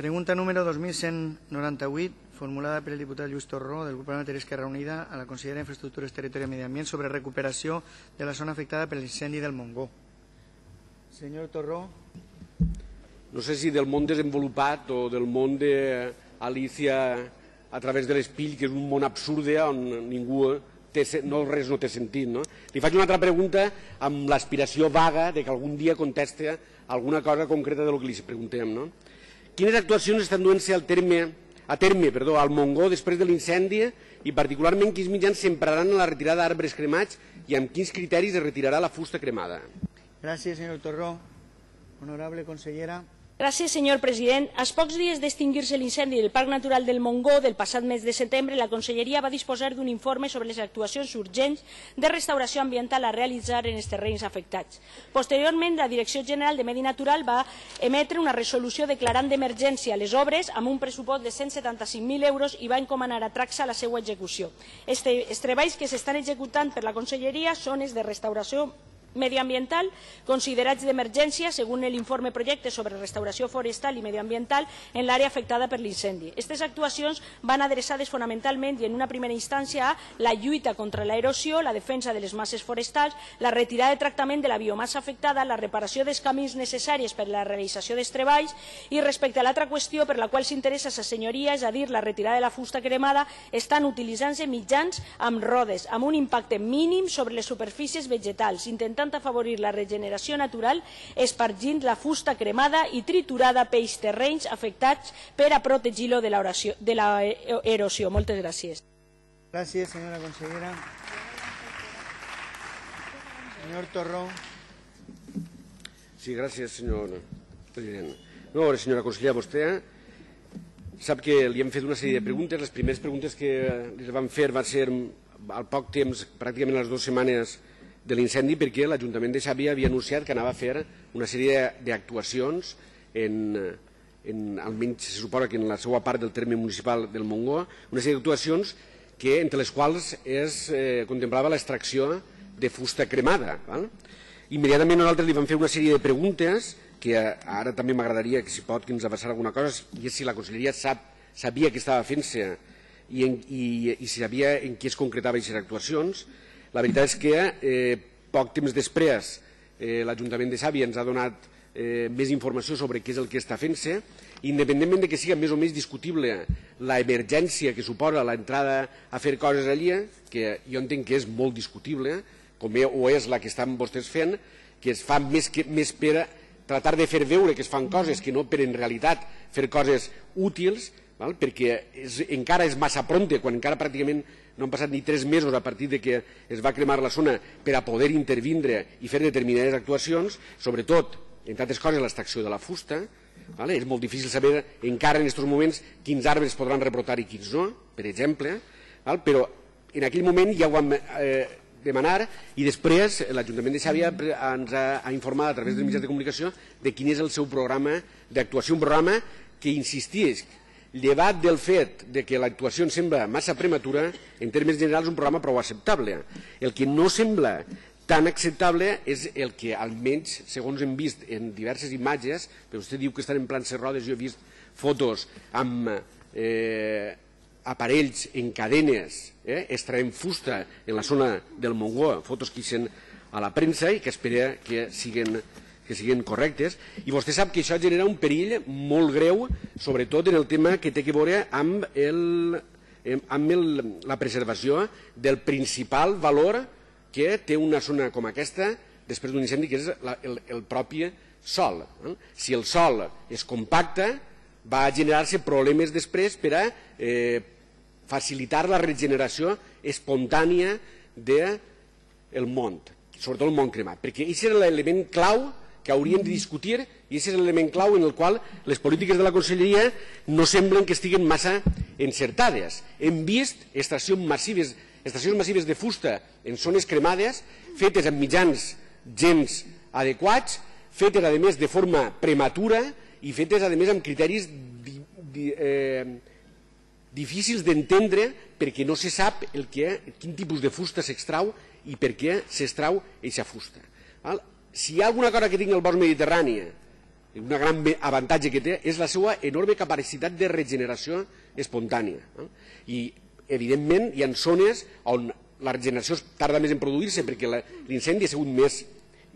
Pregunta número 2198, formulada per el diputat Lluís Torró, del grup parlamentari Esquerra Unida, a la consellera d'Infraestructures, Territori i Medi Ambient sobre recuperació de la zona afectada per l'incendi del Montgó. Senyor Torró. No sé si del món desenvolupat o del món d'Alicia a través de l'espill, que és un món absurd on ningú té, no, res no té sentit. No? Li faig una altra pregunta amb l'aspiració vaga de que algun dia contesti alguna cosa concreta de lo que li preguntem. No? Quines actuacions estan duent-se al terme, a terme perdó, al Mongó després de l'incendi i particularment quins mitjans s'empraran en la retirada d'arbres cremats i amb quins criteris es retirarà la fusta cremada? Gràcies, senyor Torró. Honorable consellera. Gràcies, senyor president. A pocs dies d'extingir-se l'incendi del Parc Natural del Montgó del passat mes de setembre, la Conselleria va disposar d'un informe sobre les actuacions urgents de restauració ambiental a realitzar en els terrenys afectats. Posteriorment, la Direcció General de Medi Natural va emetre una resolució declarant d'emergència les obres amb un pressupost de 175.000 euros i va encomanar a Traxa la seva execució. Els treballs que s'estan executant per la Conselleria són els de restauració mediambiental considerats d'emergència segons l'informe projecte sobre restauració forestal i mediambiental en l'àrea afectada per l'incendi. Aquestes actuacions van adreçades fonamentalment i en una primera instància a la lluita contra l'erosió, la defensa de les masses forestals, la retirada de tractament de la biomassa afectada, la reparació dels camins necessaris per a la realització dels treballs i respecte a l'altra qüestió per la qual s'interessa sa senyoria, és a dir, la retirada de la fusta cremada, estan utilitzant-se mitjans amb rodes, amb un impacte mínim sobre les superfícies vegetals, intentant intentant afavorir la regeneració natural espargint la fusta cremada i triturada pels terrenys afectats per a protegir-lo de l'erosió. Moltes gràcies. Gràcies, senyora consellera. Senyor Torró. Sí, gràcies, senyor president. No, senyora consellera, vostè sap que li hem fet una sèrie de preguntes. Les primeres preguntes que li vam fer van ser al poc temps, pràcticament les dues setmanes de l'incendi perquè l'Ajuntament de Xàbia havia anunciat que anava a fer una sèrie d'actuacions en, en, almenys se suposa que en la seva part del terme municipal del Montgó, una sèrie d'actuacions que, entre les quals es eh, contemplava l'extracció de fusta cremada. Val? Immediatament nosaltres li vam fer una sèrie de preguntes que ara també m'agradaria que si pot que ens avançara alguna cosa i és si la Conselleria sap, sabia que estava fent-se i, en, i, i si sabia en què es concretava aquestes actuacions la veritat és que eh, poc temps després eh, l'Ajuntament de Sàvia ens ha donat eh, més informació sobre què és el que està fent-se, independentment de que sigui més o més discutible la emergència que suposa l'entrada a fer coses allí, que jo entenc que és molt discutible, com ho és la que estan vostès fent, que es fa més, que, més per tratar de fer veure que es fan coses que no per en realitat fer coses útils, val? perquè és, encara és massa pronte, quan encara pràcticament no han passat ni tres mesos a partir de que es va cremar la zona per a poder intervindre i fer determinades actuacions, sobretot, entre altres coses, l'extracció de la fusta, vale? és molt difícil saber encara en aquests moments quins arbres podran rebrotar i quins no, per exemple, val? però en aquell moment ja ho vam eh, demanar i després l'Ajuntament de Xàbia ens ha, ha informat a través dels mitjans de comunicació de quin és el seu programa d'actuació, un programa que insistís llevat del fet de que l'actuació ens sembla massa prematura, en termes generals un programa prou acceptable. El que no sembla tan acceptable és el que almenys, segons hem vist en diverses imatges, però vostè diu que estan en plan rodes, jo he vist fotos amb eh, aparells en cadenes eh, extraent fusta en la zona del Montgó, fotos que ixen a la premsa i que espera que siguen que siguin correctes, i vostè sap que això genera un perill molt greu, sobretot en el tema que té que veure amb, el, amb el, la preservació del principal valor que té una zona com aquesta després d'un incendi, que és la, el, el propi sol. Si el sol es compacta, va generar-se problemes després per a eh, facilitar la regeneració espontània del de món, sobretot el món cremat, perquè aquest era l'element clau que hauríem de discutir i aquest és l'element clau en el qual les polítiques de la Conselleria no semblen que estiguen massa encertades. Hem vist estacions massives, estacions massives de fusta en zones cremades fetes amb mitjans gens adequats, fetes a més de forma prematura i fetes a més amb criteris di, di, eh, difícils d'entendre perquè no se sap el que, quin tipus de fusta s'extrau i per què s'extrau aquesta fusta. Val? Si hi ha alguna cosa que tingui el bosc mediterrani un gran avantatge que té és la seva enorme capacitat de regeneració espontània. No? I, evidentment, hi ha zones on la regeneració tarda més en produir-se perquè l'incendi ha sigut més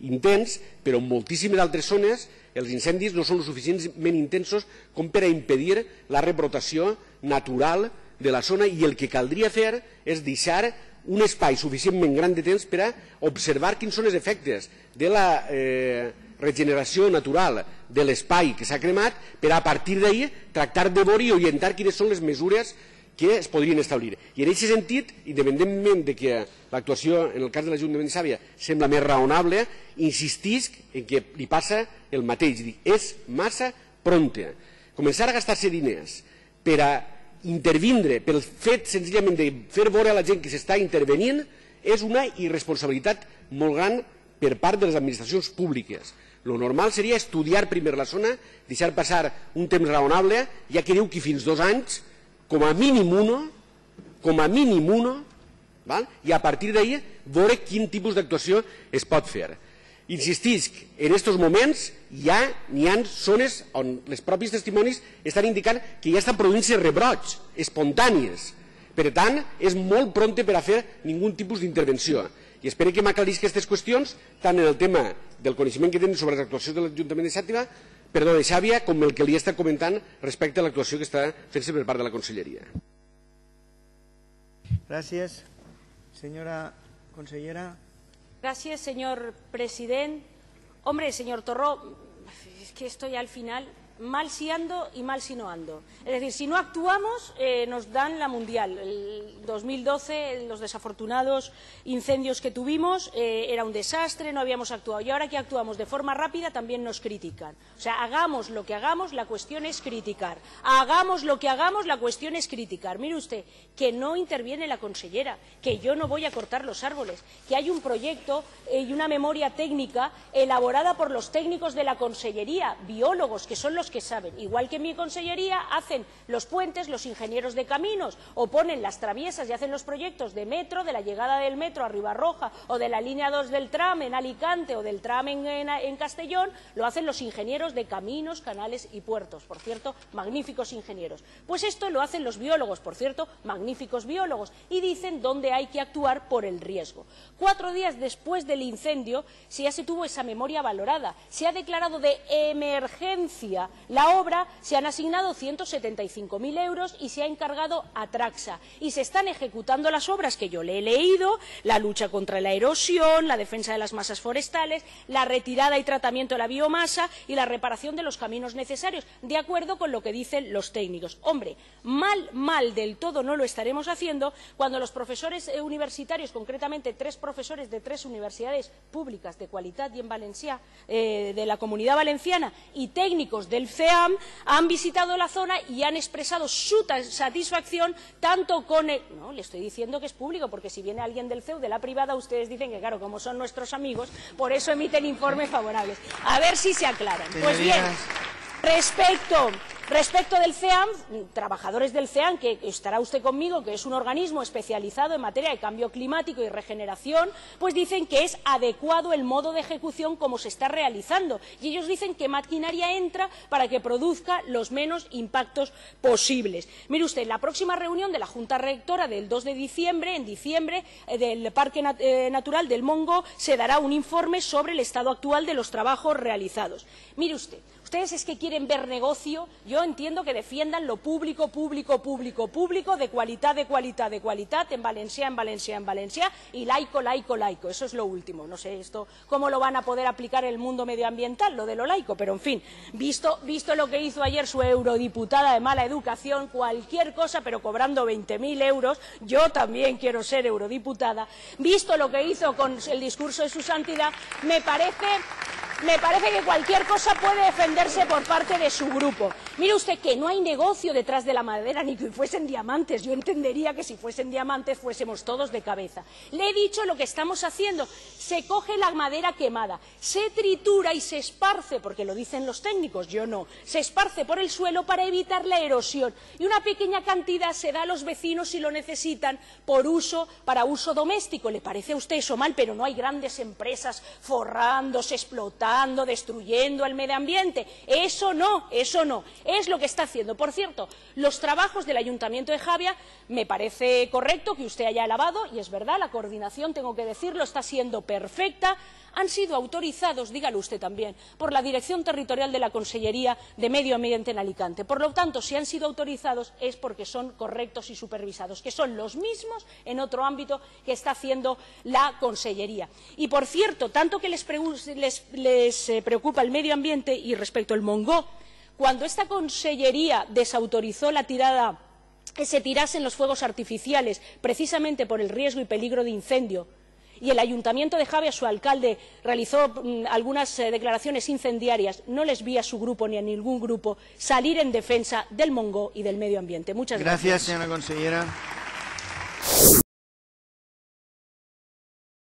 intens, però en moltíssimes altres zones els incendis no són suficientment intensos com per a impedir la rebrotació natural de la zona i el que caldria fer és deixar un espai suficientment gran de temps per a observar quins són els efectes de la eh, regeneració natural de l'espai que s'ha cremat per a, partir d'ahir tractar de veure i orientar quines són les mesures que es podrien establir. I en aquest sentit, independentment de que l'actuació en el cas de l'Ajuntament de Sàvia sembla més raonable, insistisc en que li passa el mateix. És massa pronta. Començar a gastar-se diners per a intervindre pel fet senzillament de fer veure a la gent que s'està intervenint és una irresponsabilitat molt gran per part de les administracions públiques. Lo normal seria estudiar primer la zona, deixar passar un temps raonable, ja que diu que fins dos anys com a mínim uno, com a mínim uno, val? i a partir d'ahir veure quin tipus d'actuació es pot fer. Insistisc, en aquests moments ja n'hi ha zones on les propis testimonis estan indicant que ja estan produint-se rebrots espontànies. Per tant, és molt pronte per a fer ningun tipus d'intervenció. I espero que m'aclarisc aquestes qüestions, tant en el tema del coneixement que tenen sobre les actuacions de l'Ajuntament de Xàtiva, perdó, de Xàbia, com el que li està comentant respecte a l'actuació que està fent-se per part de la Conselleria. Gràcies. Senyora consellera. Gracias, señor presidente. Hombre, señor Torró, es que esto ya al final mal si ando y mal si no ando. Es decir, si no actuamos, eh, nos dan la mundial. El 2012, los desafortunados incendios que tuvimos, eh, era un desastre, no habíamos actuado. Y ahora que actuamos de forma rápida, también nos critican. O sea, hagamos lo que hagamos, la cuestión es criticar. Hagamos lo que hagamos, la cuestión es criticar. Mire usted, que no interviene la consellera, que yo no voy a cortar los árboles, que hay un proyecto y una memoria técnica elaborada por los técnicos de la consellería, biólogos, que son que saben. Igual que en mi consellería hacen los puentes los ingenieros de caminos o ponen las traviesas y hacen los proyectos de metro, de la llegada del metro a Ribarroja o de la línea 2 del tram en Alicante o del tram en, en, en Castellón, lo hacen los ingenieros de caminos, canales y puertos. Por cierto, magníficos ingenieros. Pues esto lo hacen los biólogos, por cierto, magníficos biólogos, y dicen dónde hay que actuar por el riesgo. Cuatro días después del incendio, si ya se tuvo esa memoria valorada, se ha declarado de emergencia la obra, se han asignado 175.000 euros y se ha encargado a Traxa. Y se están ejecutando las obras que yo le he leído, la lucha contra la erosión, la defensa de las masas forestales, la retirada y tratamiento de la biomasa y la reparación de los caminos necesarios, de acuerdo con lo que dicen los técnicos. Hombre, mal, mal del todo no lo estaremos haciendo cuando los profesores eh, universitarios, concretamente tres profesores de tres universidades públicas de cualidad y en Valencia, eh, de la comunidad valenciana y técnicos del CEAM han visitado la zona y han expresado su satisfacción tanto con el... No, le estoy diciendo que es público, porque si viene alguien del CEU, de la privada, ustedes dicen que, claro, como son nuestros amigos, por eso emiten informes favorables. A ver si se aclaran. Pues bien, respecto Respecto del CEAM, trabajadores del CEAM, que estará usted conmigo, que es un organismo especializado en materia de cambio climático y regeneración, pues dicen que es adecuado el modo de ejecución como se está realizando. Y ellos dicen que maquinaria entra para que produzca los menos impactos posibles. Mire usted, la próxima reunión de la Junta Rectora del 2 de diciembre, en diciembre, eh, del Parque eh, Natural del Mongo, se dará un informe sobre el estado actual de los trabajos realizados. Mire usted, ustedes es que quieren ver negocio, yo entiendo que defiendan lo público, público, público, público, de cualidad, de cualidad, de cualidad, en Valencia, en Valencia, en Valencia, y laico, laico, laico. Eso es lo último. No sé esto cómo lo van a poder aplicar el mundo medioambiental, lo de lo laico, pero en fin, visto, visto lo que hizo ayer su eurodiputada de mala educación, cualquier cosa, pero cobrando 20.000 euros, yo también quiero ser eurodiputada, visto lo que hizo con el discurso de su santidad, me parece me parece que cualquier cosa puede defenderse por parte de su grupo. Mire usted que no hay negocio detrás de la madera ni que fuesen diamantes. Yo entendería que si fuesen diamantes fuésemos todos de cabeza. Le he dicho lo que estamos haciendo. Se coge la madera quemada, se tritura y se esparce, porque lo dicen los técnicos, yo no, se esparce por el suelo para evitar la erosión. Y una pequeña cantidad se da a los vecinos si lo necesitan por uso, para uso doméstico. ¿Le parece a usted eso mal? Pero no hay grandes empresas forrándose, explotando matando, destruyendo el medio ambiente. Eso no, eso no. Es lo que está haciendo. Por cierto, los trabajos del Ayuntamiento de Javia me parece correcto que usted haya alabado, y es verdad, la coordinación, tengo que decirlo, está siendo perfecta han sido autorizados, dígalo usted también, por la Dirección Territorial de la Consellería de Medio Ambiente en Alicante. Por lo tanto, si han sido autorizados es porque son correctos y supervisados, que son los mismos en otro ámbito que está haciendo la Consellería. Y, por cierto, tanto que les, eh, preocupa el medio ambiente y respecto al Mongó, cuando esta Consellería desautorizó la tirada que se tirasen los fuegos artificiales precisamente por el riesgo y peligro de incendio y el ayuntamiento de Javia, su alcalde, realizó mm, algunas eh, declaraciones incendiarias, no les vi a su grupo ni a ningún grupo salir en defensa del Mongó y del medio ambiente. Muchas gracias. Señora consellera.